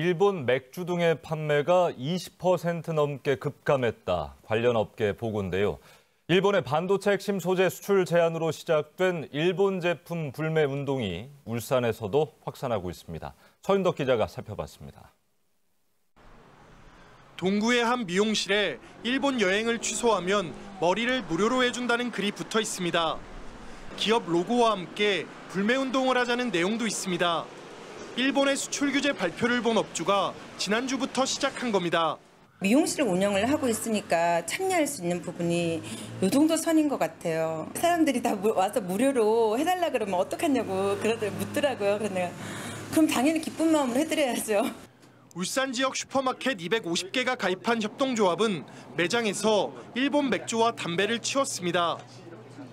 일본 맥주 등의 판매가 20% 넘게 급감했다. 관련 업계 보고인데요. 일본의 반도체 핵심 소재 수출 제한으로 시작된 일본 제품 불매 운동이 울산에서도 확산하고 있습니다. 서윤덕 기자가 살펴봤습니다. 동구의 한 미용실에 일본 여행을 취소하면 머리를 무료로 해준다는 글이 붙어 있습니다. 기업 로고와 함께 불매 운동을 하자는 내용도 있습니다. 일본의 수출 규제 발표를 본 업주가 지난주부터 시작한 겁니다. 미용실 운영을 하고 있으니까 참여할 수 있는 부분이 이 정도 선인 것 같아요. 사람들이 다 무- 와서 무료로 해달라 그러면 어떡하냐고 그러더니 묻더라고요. 내가 그럼 당연히 기쁜 마음으로 해드려야죠. 울산 지역 슈퍼마켓 250개가 가입한 협동조합은 매장에서 일본 맥주와 담배를 치웠습니다.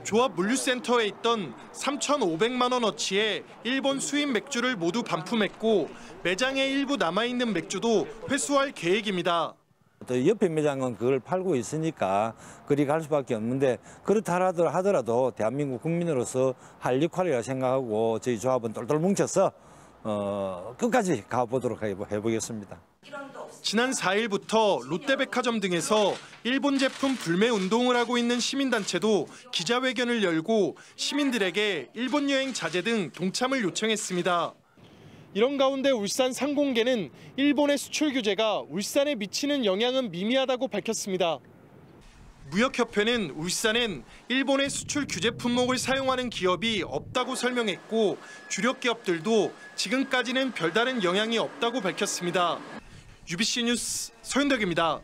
조합 물류센터에 있던 3,500만 원어치의 일본 수입 맥주를 모두 반품했고 매장에 일부 남아있는 맥주도 회수할 계획입니다. 또 옆에 매장은 그걸 팔고 있으니까 그리 갈 수밖에 없는데 그렇다 하더라- 하더라도 대한민국 국민으로서 할 역할이라 생각하고 저희 조합은 똘똘 뭉쳐서 어, 끝까지 가보도록 해보- 해보겠습니다. 지난 4일부터 롯데백화점 등에서 일본 제품 불매 운동을 하고 있는 시민단체도 기자회견을 열고 시민들에게 일본 여행 자제 등 동참을 요청했습니다. 이런 가운데 울산 상공계는 일본의 수출 규제가 울산에 미치는 영향은 미미하다고 밝혔습니다. 무역협회는 울산엔 일본의 수출 규제 품목을 사용하는 기업이 없다고 설명했고 주력 기업들도 지금까지는 별다른 영향이 없다고 밝혔습니다. UBC 뉴스 서윤덕입니다.